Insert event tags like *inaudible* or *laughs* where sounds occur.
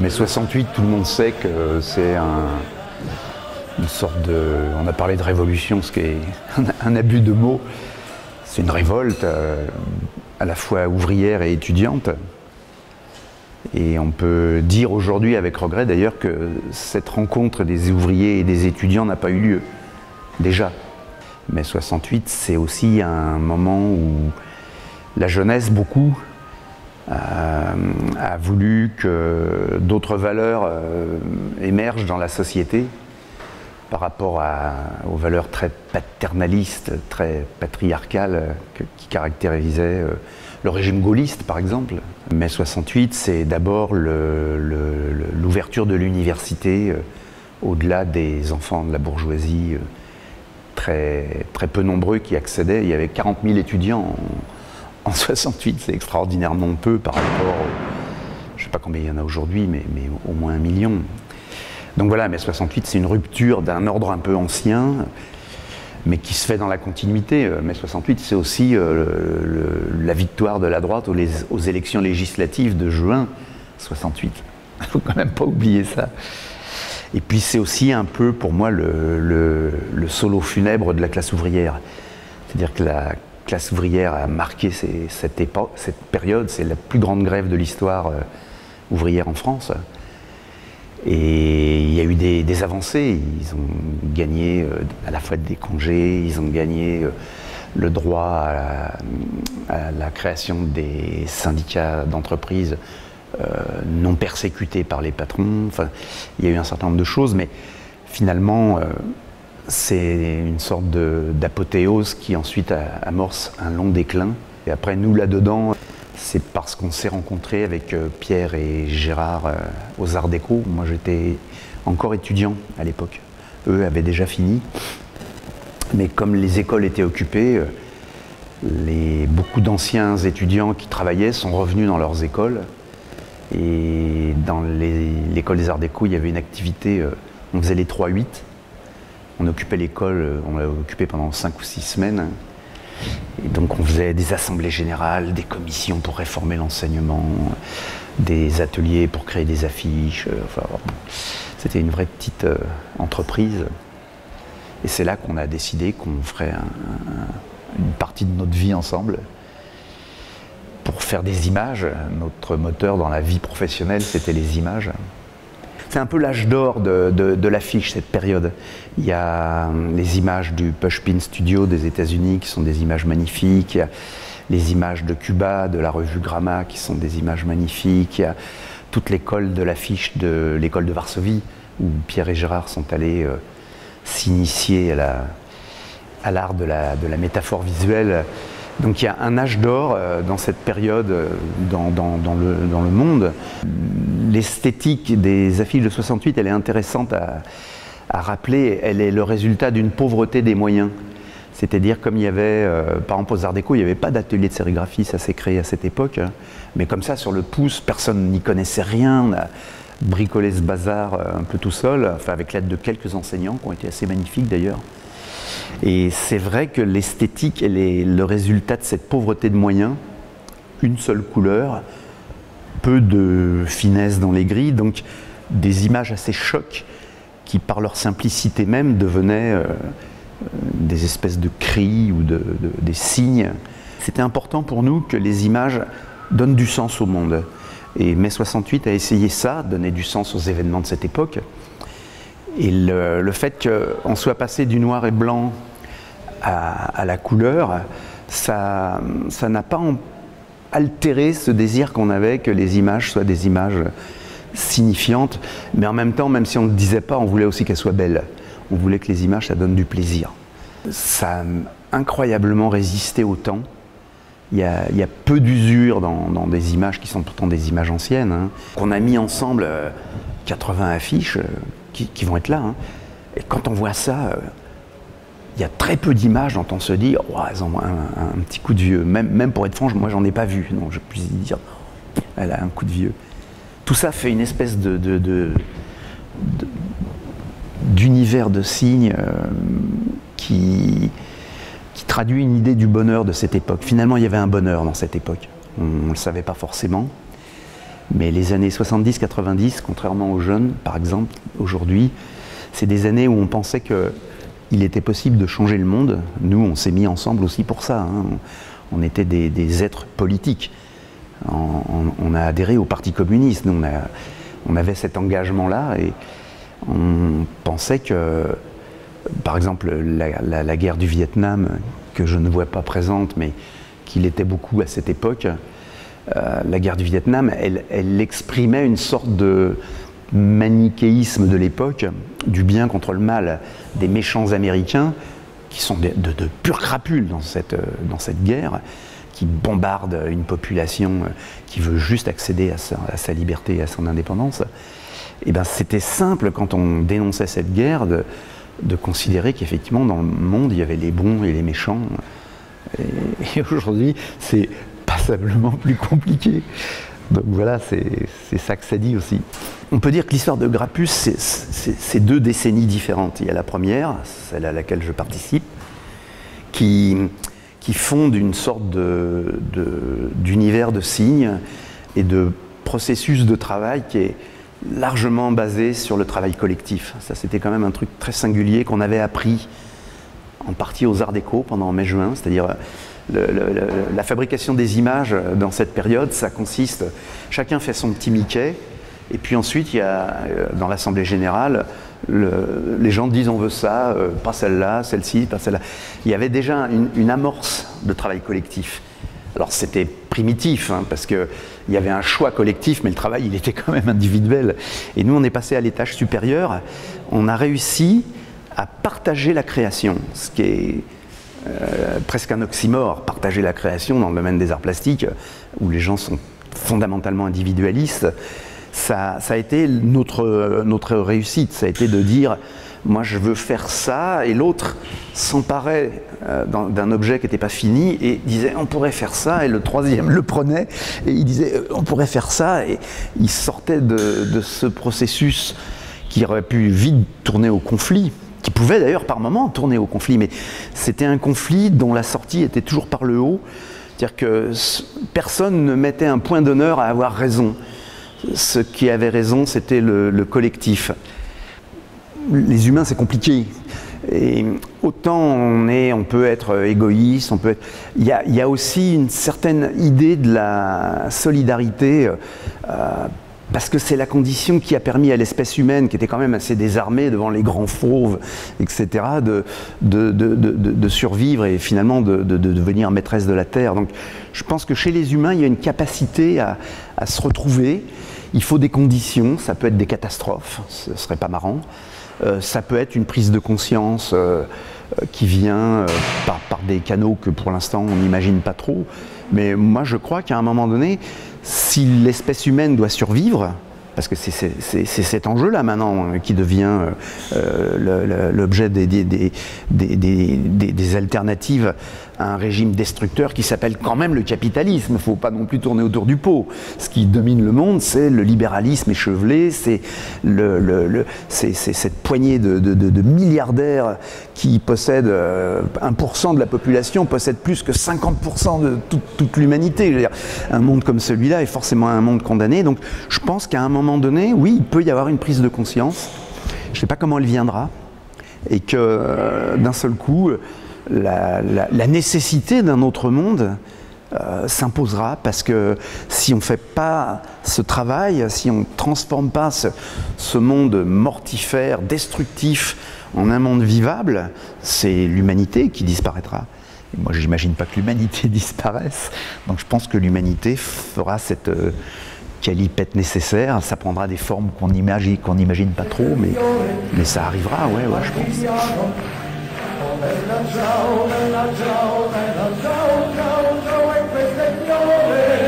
Mais 68, tout le monde sait que c'est un, une sorte de. On a parlé de révolution, ce qui est *laughs* un abus de mots. C'est une révolte euh, à la fois ouvrière et étudiante. Et on peut dire aujourd'hui, avec regret d'ailleurs, que cette rencontre des ouvriers et des étudiants n'a pas eu lieu. Déjà. Mais 68, c'est aussi un moment où la jeunesse, beaucoup, a voulu que d'autres valeurs euh, émergent dans la société par rapport aux valeurs très paternalistes, très patriarcales euh, qui caractérisaient le régime gaulliste, par exemple. Mai 68, c'est d'abord l'ouverture de l'université au-delà des enfants de la bourgeoisie très, très peu nombreux qui accédaient. Il y avait 40 000 étudiants 68, *laughs* c'est extraordinairement peu par rapport, je ne sais pas combien il y en a aujourd'hui, mais, au moins un million. Donc voilà, mais 68, c'est une rupture d'un ordre un peu ancien, mais qui se fait dans la continuité. Euh, mai 68, c'est aussi euh, la victoire de la droite aux, élections législatives de juin 68. Il *laughs* faut quand même pas oublier ça. Et puis c'est aussi un peu pour moi le, solo funèbre de la classe ouvrière. C'est-à-dire que la classe ouvrière a marqué cette, période, c'est la plus grande grève de l'histoire euh, ouvrière en France. Et il y a eu des, avancées, ils ont gagné euh, à la fois des congés, ils ont gagné euh, le droit à la, création des syndicats d'entreprise non persécutés par les patrons. Enfin, il y a eu un certain nombre de choses, mais finalement, c'est une sorte d'apothéose qui ensuite amorce un long déclin. Et après, nous, là-dedans, c'est parce qu'on s'est rencontrés avec euh, Pierre et Gérard euh, aux Arts Déco. Moi, j'étais encore étudiant à l'époque. Eux avaient déjà fini. Mais comme les écoles étaient occupées, euh, beaucoup d'anciens étudiants qui travaillaient sont revenus dans leurs écoles. Et dans l'école des Arts Déco, il y avait une activité, on faisait les 3-8 on occupait l'école, on l'a occupé pendant cinq ou six semaines. Et donc on faisait des assemblées générales, des commissions pour réformer l'enseignement, des ateliers pour créer des affiches. Euh, c'était une vraie petite euh, entreprise. Et c'est là qu'on a décidé qu'on ferait une partie de notre vie ensemble pour faire des images. Notre moteur dans la vie professionnelle, c'était les images. C'est un peu l'âge d'or de, l'affiche, cette période. Il y a hum, les images du Pushpin Studio des États-Unis qui sont des images magnifiques. Il y a les images de Cuba, de la revue Gramma qui sont des images magnifiques. Il y a toute l'école de l'affiche de l'école de Varsovie où Pierre et Gérard sont allés euh, s'initier à l'art de la, de la métaphore visuelle donc il y a un âge d'or euh, dans cette période euh, dans, le, monde. L'esthétique des affiches de 68, elle est intéressante à, rappeler. Elle est le résultat d'une pauvreté des moyens. C'est-à-dire comme il y avait, euh, par exemple aux Arts Déco, il n'y avait pas d'atelier de sérigraphie, ça s'est créé à cette époque. Hein. Mais comme ça, sur le pouce, personne n'y connaissait rien. On a bricolé ce bazar un peu tout seul, avec l'aide de quelques enseignants qui ont été assez magnifiques d'ailleurs. Et c'est vrai que l'esthétique, elle est le résultat de cette pauvreté de moyens, une seule couleur, peu de finesse dans les grilles, donc des images assez chocs qui, par leur simplicité même, devenaient euh, des espèces de cris ou des signes. C'était important pour nous que les images donnent du sens au monde. Et mai 68 a essayé ça, donner du sens aux événements de cette époque. Et le, fait qu'on soit passé du noir et blanc à, la couleur, ça n'a pas altéré ce désir qu'on avait que les images soient des images signifiantes, mais en même temps, même si on ne le disait pas, on voulait aussi qu'elles soient belles. On voulait que les images, ça donne du plaisir. Ça a incroyablement résisté au temps. Il y a, peu d'usure dans, des images qui sont pourtant des images anciennes. Hein. On a mis ensemble 80 euh, affiches euh, qui, vont être là. Hein. Et quand on voit ça, euh, il y a très peu d'images dont on se dit, oh, elles ont un, petit coup de vieux. Même, pour être franche, moi j'en ai pas vu. Donc je puis dire, elle a un coup de vieux. Tout ça fait une espèce de, d'univers de, signes euh, qui, qui traduit une idée du bonheur de cette époque. Finalement, il y avait un bonheur dans cette époque. On ne le savait pas forcément. Mais les années 70-90, contrairement aux jeunes, par exemple, aujourd'hui, c'est des années où on pensait qu'il était possible de changer le monde. Nous, on s'est mis ensemble aussi pour ça. Hein. On était des, êtres politiques. On, a adhéré au Parti communiste. on, on avait cet engagement-là et on pensait que, par exemple, la, guerre du Vietnam, que je ne vois pas présente, mais qu'il était beaucoup à cette époque, euh, la guerre du Vietnam, elle, exprimait une sorte de manichéisme de l'époque, du bien contre le mal, des méchants américains, qui sont de, purs crapules dans cette, dans cette guerre, qui bombardent une population qui veut juste accéder à sa, liberté et à son indépendance. Et eh ben, c'était simple quand on dénonçait cette guerre de, de considérer qu'effectivement dans le monde il y avait les bons et les méchants. Et, aujourd'hui, c'est plus compliqué. Donc voilà, c'est ça que ça dit aussi. On peut dire que l'histoire de Grappus, c'est deux décennies différentes. Il y a la première, celle à laquelle je participe, qui, qui fonde une sorte d'univers de, de signes et de processus de travail qui est largement basé sur le travail collectif. Ça, c'était quand même un truc très singulier qu'on avait appris en partie aux Arts déco pendant mai-juin, c'est-à-dire la fabrication des images dans cette période, ça consiste, chacun fait son petit Mickey, et puis ensuite, il y a, euh, dans l'Assemblée générale, les gens disent on veut ça, euh, pas celle-là, celle-ci, pas celle-là. Il y avait déjà une, amorce de travail collectif. Alors c'était primitif, hein, parce qu'il y avait un choix collectif, mais le travail, il était quand même individuel. Et nous, on est passé à l'étage supérieur, on a réussi à partager la création, ce qui est euh, presque un oxymore, partager la création dans le domaine des arts plastiques, où les gens sont fondamentalement individualistes. Ça, ça a été notre, notre réussite, ça a été de dire moi je veux faire ça, et l'autre s'emparait euh, d'un objet qui n'était pas fini et disait on pourrait faire ça, et le troisième le prenait et il disait euh, on pourrait faire ça, et il sortait de ce processus qui aurait pu vite tourner au conflit qui pouvait d'ailleurs par moments tourner au conflit, mais c'était un conflit dont la sortie était toujours par le haut, c'est-à-dire que personne ne mettait un point d'honneur à avoir raison. Ce qui avait raison, c'était le, collectif. Les humains, c'est compliqué. Et autant on, est, on peut être égoïste, on peut a, il y a aussi une certaine idée de la solidarité. Euh, parce que c'est la condition qui a permis à l'espèce humaine, qui était quand même assez désarmée devant les grands fauves, etc., de, survivre et finalement de, devenir maîtresse de la Terre. Donc je pense que chez les humains, il y a une capacité à, se retrouver. Il faut des conditions, ça peut être des catastrophes, ce serait pas marrant. Euh, ça peut être une prise de conscience euh, euh, qui vient par, par, des canaux que pour l'instant on n'imagine pas trop. Mais moi je crois qu'à un moment donné, si l'espèce humaine doit survivre, parce que c'est cet enjeu-là maintenant hein, qui devient euh, l'objet des, alternatives un régime destructeur qui s'appelle quand même le capitalisme. Il ne faut pas non plus tourner autour du pot. Ce qui domine le monde, c'est le libéralisme échevelé, c'est cette poignée de, milliardaires qui possèdent 1% euh, de la population, possèdent plus que 50% de toute l'humanité. Un monde comme celui-là est forcément un monde condamné. Donc je pense qu'à un moment donné, oui, il peut y avoir une prise de conscience. Je ne sais pas comment elle viendra. Et que euh, d'un seul coup, la, nécessité d'un autre monde euh, s'imposera parce que si on ne fait pas ce travail, si on ne transforme pas ce, monde mortifère, destructif en un monde vivable, c'est l'humanité qui disparaîtra. Et moi, j'imagine pas que l'humanité *laughs* disparaisse. Donc, je pense que l'humanité fera cette, euh, calipette nécessaire. Ça prendra des formes qu'on imagine, qu'on n'imagine pas trop, mais, mais ça arrivera, ouais, ouais, je pense. Oh bella ciao, bella ciao, bella ciao, ciao, ciao, e queste fiore.